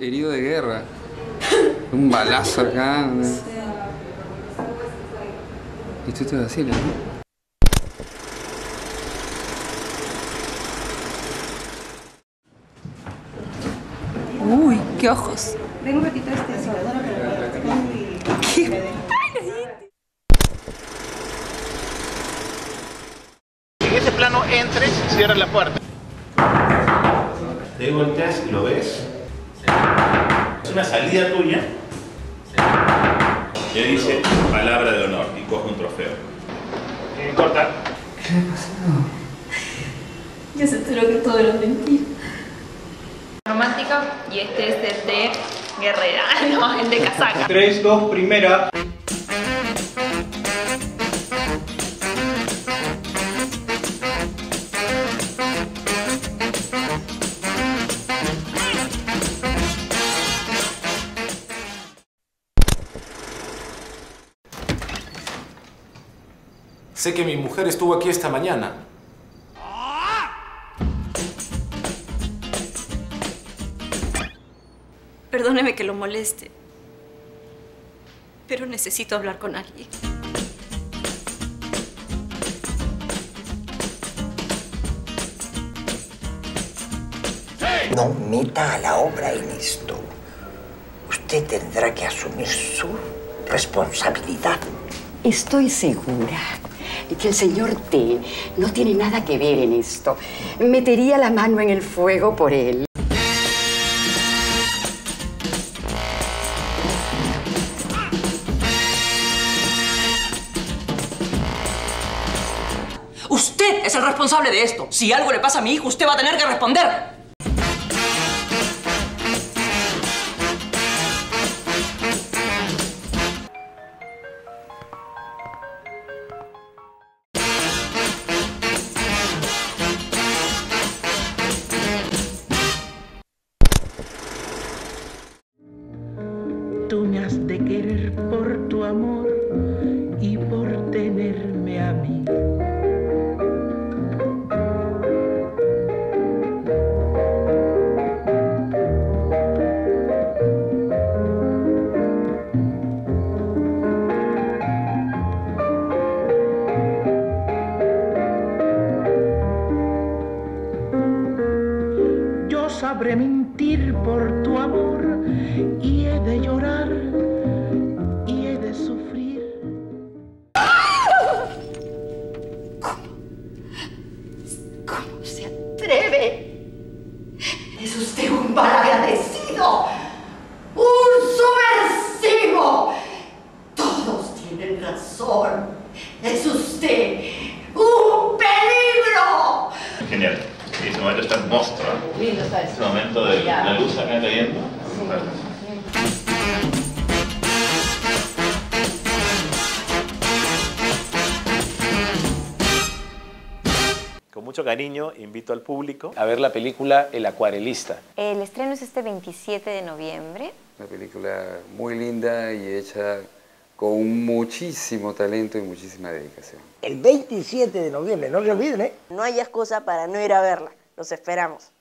herido de guerra. Un balazo acá. Y tú te vacilas, ¿no? Uy, qué ojos. Ven un ratito este En ese plano entres, cierras la puerta. Te volteas y lo ves. Es una salida tuya. Que dice palabra de honor y coge un trofeo. Eh, corta. Ya se enteró que todo era mentira. Romántica y este es el de guerrera, no, el de casaca. 3, 2, primera. Sé que mi mujer estuvo aquí esta mañana. Perdóneme que lo moleste. Pero necesito hablar con alguien. No meta a la obra en esto. Usted tendrá que asumir su responsabilidad. Estoy segura que el señor T no tiene nada que ver en esto. Metería la mano en el fuego por él. Usted es el responsable de esto. Si algo le pasa a mi hijo, usted va a tener que responder. Tú me has de querer por tu amor y por tenerme a mí. Sabré mentir por tu amor y he de llorar y he de sufrir. ¿Cómo se atreve? Es usted un malagradecido, un subversivo. Todos tienen razón. Es usted un peligro. Genial. Y ese momento está hermoso. ¿no? Lindo está eso. Ese momento de la luz acá cayendo. Con mucho cariño invito al público a ver la película El Acuarelista. El estreno es este 27 de noviembre. Una película muy linda y hecha con muchísimo talento y muchísima dedicación. El 27 de noviembre, no se olviden, ¿eh? No hay excusa para no ir a verla. Los esperamos.